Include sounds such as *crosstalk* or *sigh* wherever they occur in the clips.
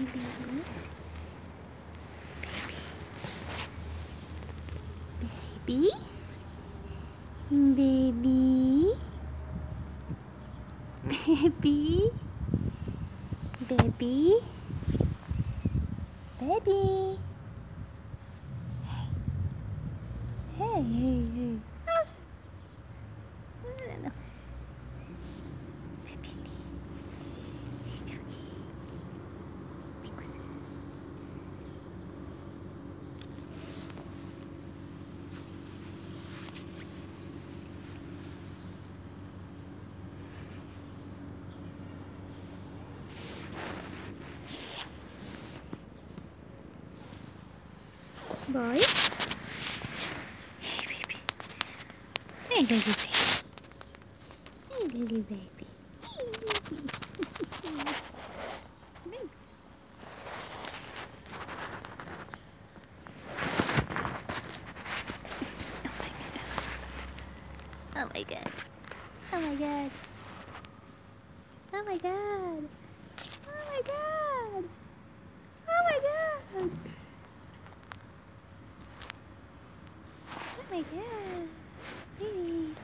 Baby. Baby. Baby. Baby. Baby. Baby. Hey. Hey, hey, hey. Boy? Hey, baby. Hey, little baby. Hey, little baby. *laughs* Oh my god. Oh my god. Oh my god. Oh my god. Baby.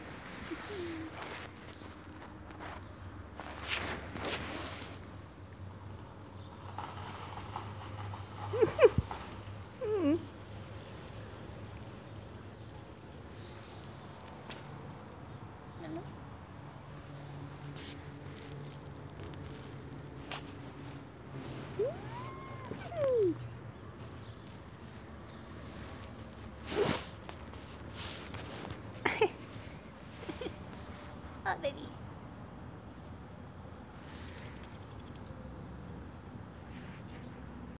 Mm-hmm. *laughs* *laughs* Hmm. Oh, baby.